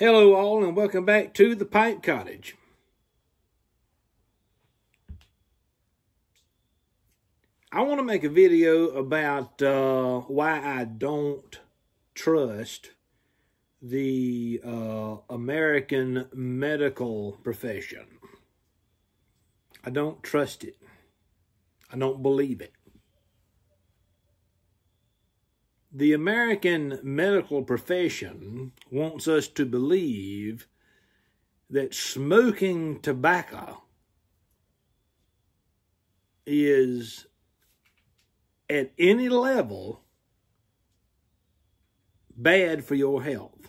Hello all and welcome back to the Pipe Cottage. I want to make a video about uh, why I don't trust the uh, American medical profession. I don't trust it. I don't believe it. The American medical profession wants us to believe that smoking tobacco is at any level bad for your health.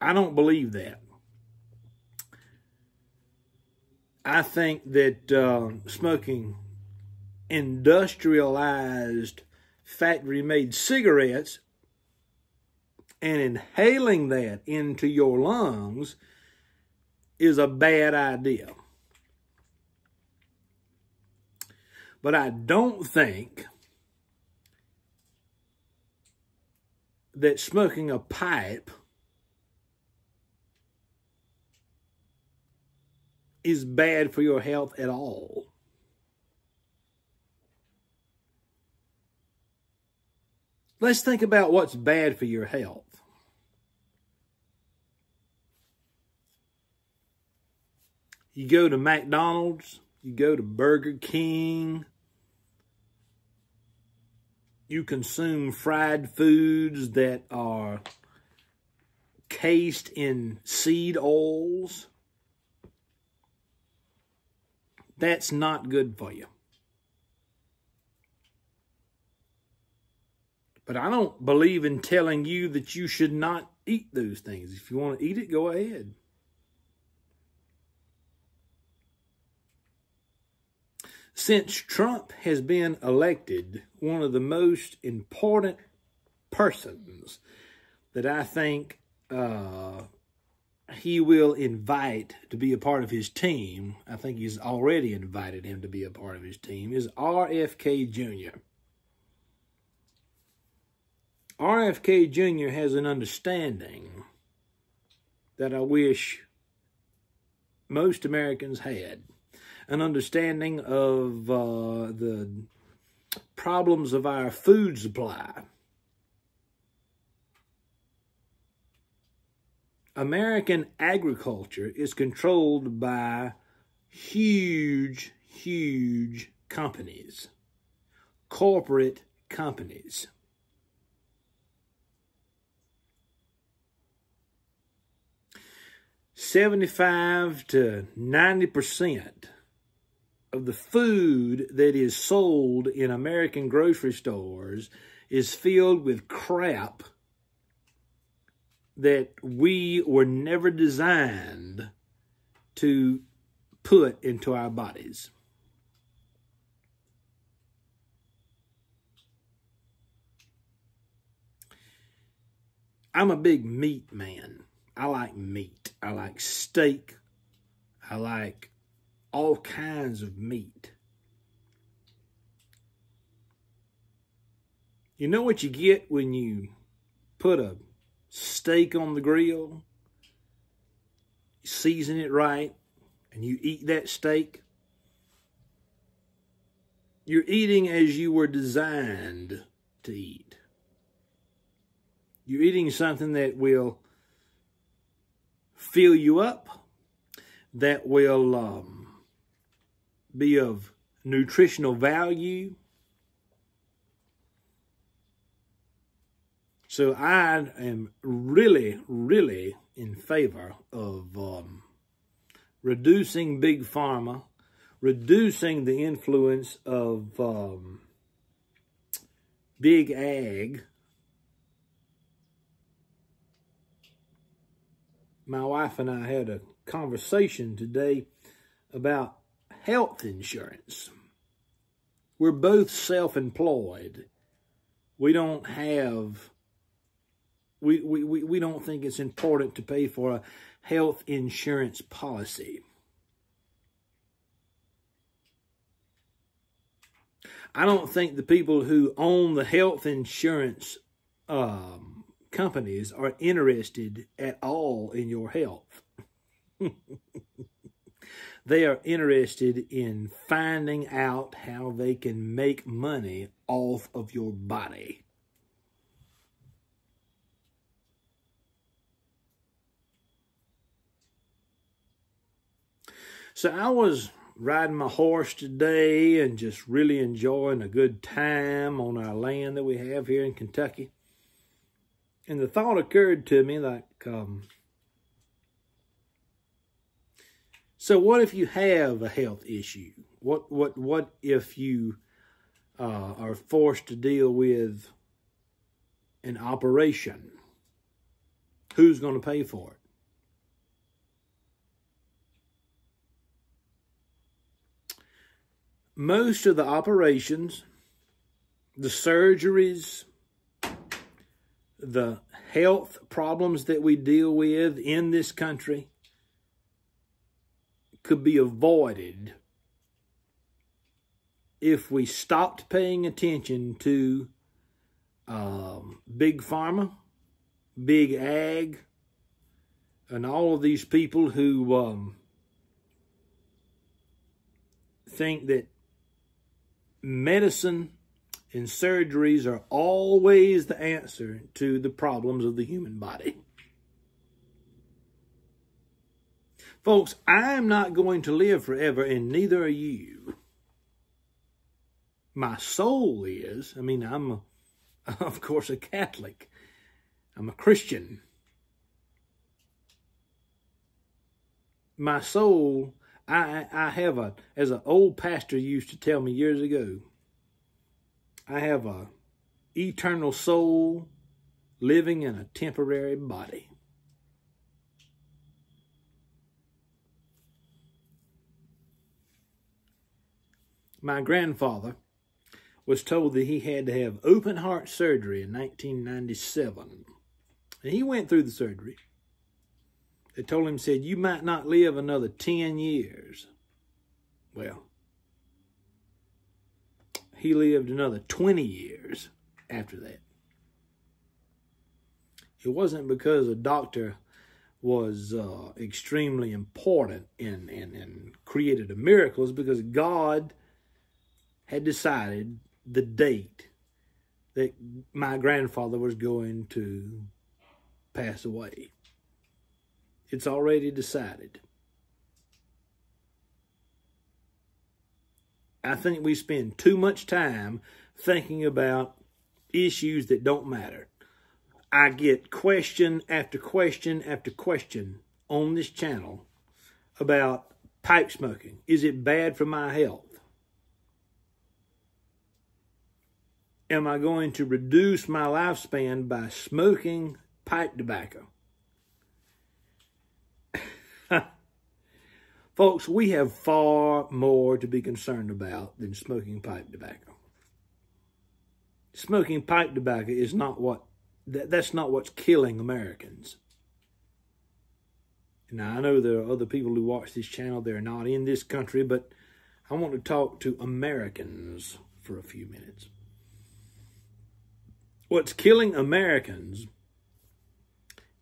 I don't believe that. I think that uh, smoking industrialized factory made cigarettes and inhaling that into your lungs is a bad idea. But I don't think that smoking a pipe is bad for your health at all. Let's think about what's bad for your health. You go to McDonald's, you go to Burger King, you consume fried foods that are cased in seed oils. That's not good for you. But I don't believe in telling you that you should not eat those things. If you want to eat it, go ahead. Since Trump has been elected, one of the most important persons that I think uh, he will invite to be a part of his team, I think he's already invited him to be a part of his team, is RFK Jr. RFK Jr. has an understanding that I wish most Americans had. An understanding of uh, the problems of our food supply. American agriculture is controlled by huge, huge companies, corporate companies. 75 to 90% of the food that is sold in American grocery stores is filled with crap that we were never designed to put into our bodies. I'm a big meat man. I like meat. I like steak. I like all kinds of meat. You know what you get when you put a steak on the grill, you season it right, and you eat that steak? You're eating as you were designed to eat. You're eating something that will fill you up, that will um, be of nutritional value. So I am really, really in favor of um, reducing big pharma, reducing the influence of um, big ag my wife and I had a conversation today about health insurance. We're both self-employed. We don't have, we, we, we, we don't think it's important to pay for a health insurance policy. I don't think the people who own the health insurance um, companies are interested at all in your health. they are interested in finding out how they can make money off of your body. So I was riding my horse today and just really enjoying a good time on our land that we have here in Kentucky. And the thought occurred to me like, um, so what if you have a health issue? What what what if you uh, are forced to deal with an operation? Who's going to pay for it? most of the operations, the surgeries, the health problems that we deal with in this country could be avoided if we stopped paying attention to um, big pharma, big ag, and all of these people who um, think that medicine and surgeries are always the answer to the problems of the human body. Folks, I'm not going to live forever, and neither are you. My soul is. I mean, I'm, of course, a Catholic. I'm a Christian. My soul I, I have a, as an old pastor used to tell me years ago, I have a eternal soul living in a temporary body. My grandfather was told that he had to have open heart surgery in 1997. And he went through the surgery. They told him, said, you might not live another 10 years. Well, he lived another 20 years after that. It wasn't because a doctor was uh, extremely important and, and, and created a miracle. It's because God had decided the date that my grandfather was going to pass away. It's already decided. I think we spend too much time thinking about issues that don't matter. I get question after question after question on this channel about pipe smoking. Is it bad for my health? Am I going to reduce my lifespan by smoking pipe tobacco? Folks, we have far more to be concerned about than smoking pipe tobacco. Smoking pipe tobacco is not what, that, that's not what's killing Americans. Now, I know there are other people who watch this channel, they're not in this country, but I want to talk to Americans for a few minutes. What's killing Americans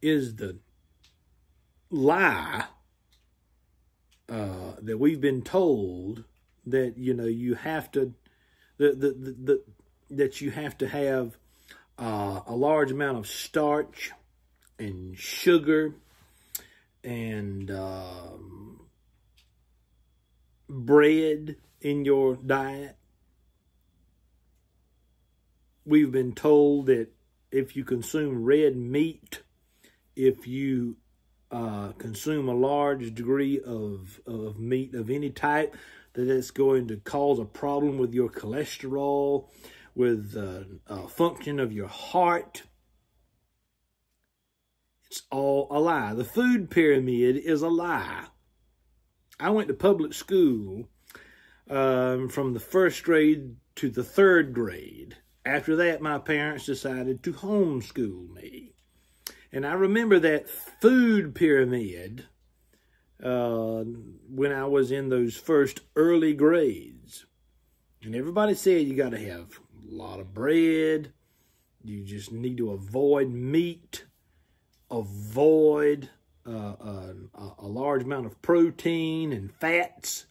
is the lie uh, that we've been told that you know you have to that the, the, the, that you have to have uh, a large amount of starch and sugar and um, bread in your diet. We've been told that if you consume red meat, if you uh, consume a large degree of, of meat of any type, that it's going to cause a problem with your cholesterol, with uh, function of your heart. It's all a lie. The food pyramid is a lie. I went to public school um, from the first grade to the third grade. After that, my parents decided to homeschool me. And I remember that food pyramid uh, when I was in those first early grades. And everybody said you got to have a lot of bread, you just need to avoid meat, avoid uh, a large amount of protein and fats.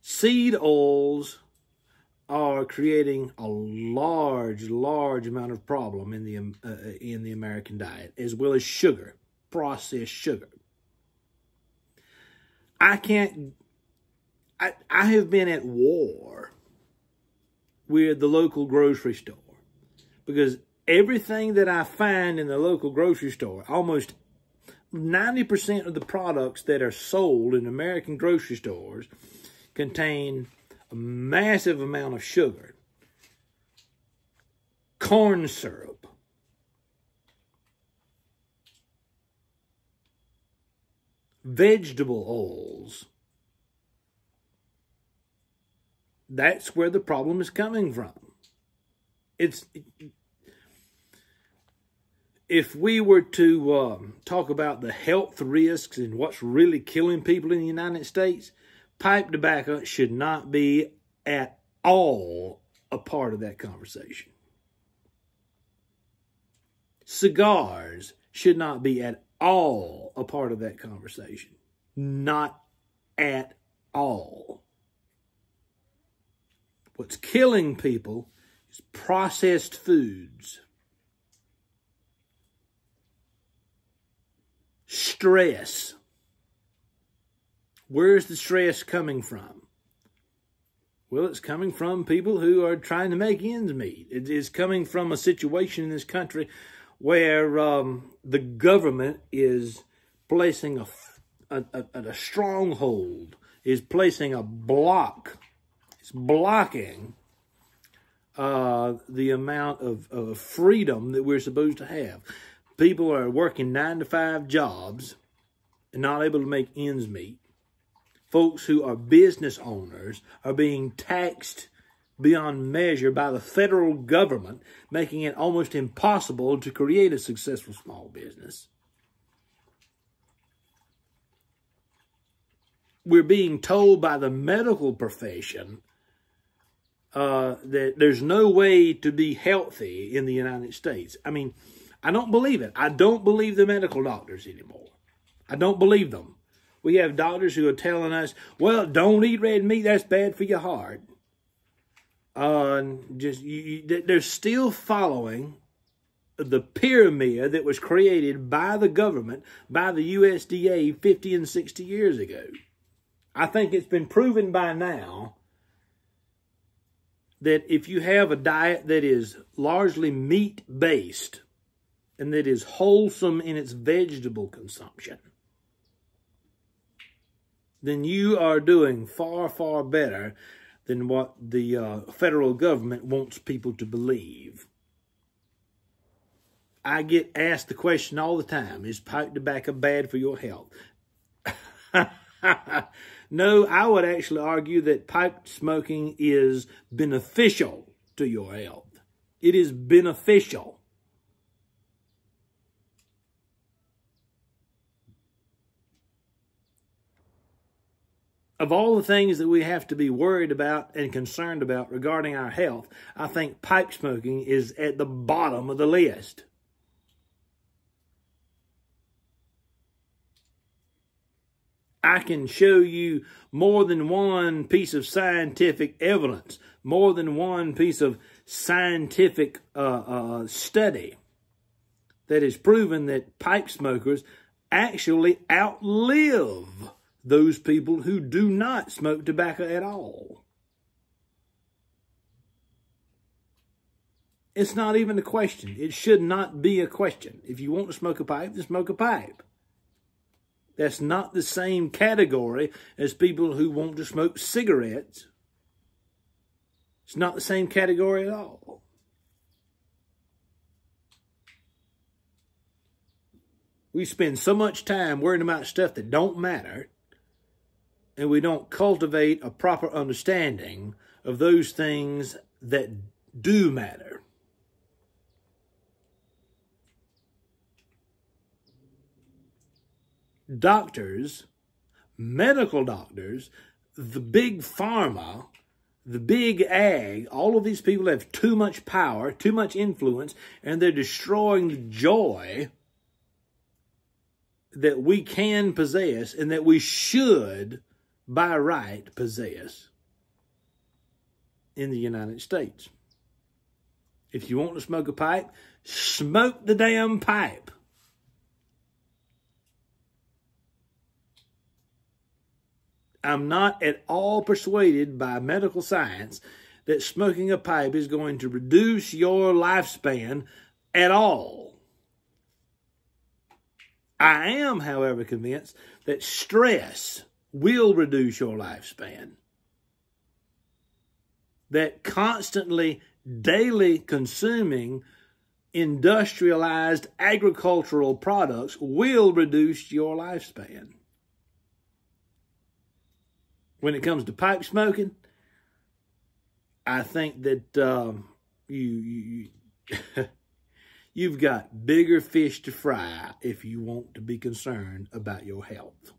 Seed oils are creating a large, large amount of problem in the uh, uh, in the American diet, as well as sugar, processed sugar. I can't. I I have been at war with the local grocery store because everything that I find in the local grocery store, almost 90% of the products that are sold in American grocery stores contain a massive amount of sugar, corn syrup, vegetable oils. That's where the problem is coming from. It's if we were to um, talk about the health risks and what's really killing people in the United States, pipe tobacco should not be at all a part of that conversation. Cigars should not be at all a part of that conversation. Not at all. What's killing people is processed foods. Stress. Where's the stress coming from? Well, it's coming from people who are trying to make ends meet. It is coming from a situation in this country where um, the government is placing a, a, a, a stronghold, is placing a block, it's blocking uh, the amount of, of freedom that we're supposed to have. People are working nine to five jobs and not able to make ends meet. Folks who are business owners are being taxed beyond measure by the federal government, making it almost impossible to create a successful small business. We're being told by the medical profession uh, that there's no way to be healthy in the United States. I mean, I don't believe it. I don't believe the medical doctors anymore. I don't believe them. We have doctors who are telling us, well, don't eat red meat. That's bad for your heart. Uh, just you, you, They're still following the pyramid that was created by the government, by the USDA 50 and 60 years ago. I think it's been proven by now that if you have a diet that is largely meat-based, and that is wholesome in its vegetable consumption, then you are doing far, far better than what the uh, federal government wants people to believe. I get asked the question all the time, is pipe tobacco bad for your health? no, I would actually argue that pipe smoking is beneficial to your health. It is beneficial. Of all the things that we have to be worried about and concerned about regarding our health, I think pipe smoking is at the bottom of the list. I can show you more than one piece of scientific evidence, more than one piece of scientific uh, uh, study that has proven that pipe smokers actually outlive those people who do not smoke tobacco at all. It's not even a question. It should not be a question. If you want to smoke a pipe, then smoke a pipe. That's not the same category as people who want to smoke cigarettes. It's not the same category at all. We spend so much time worrying about stuff that don't matter and we don't cultivate a proper understanding of those things that do matter. Doctors, medical doctors, the big pharma, the big ag, all of these people have too much power, too much influence, and they're destroying the joy that we can possess and that we should, by right, possess in the United States. If you want to smoke a pipe, smoke the damn pipe. I'm not at all persuaded by medical science that smoking a pipe is going to reduce your lifespan at all. I am, however, convinced that stress will reduce your lifespan. That constantly, daily consuming industrialized agricultural products will reduce your lifespan when it comes to pipe smoking, I think that um, you, you you've got bigger fish to fry if you want to be concerned about your health.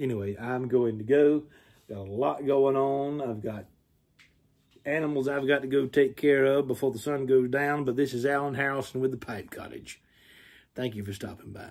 Anyway, I'm going to go. Got a lot going on. I've got animals I've got to go take care of before the sun goes down. But this is Alan Harrelson with the Pipe Cottage. Thank you for stopping by.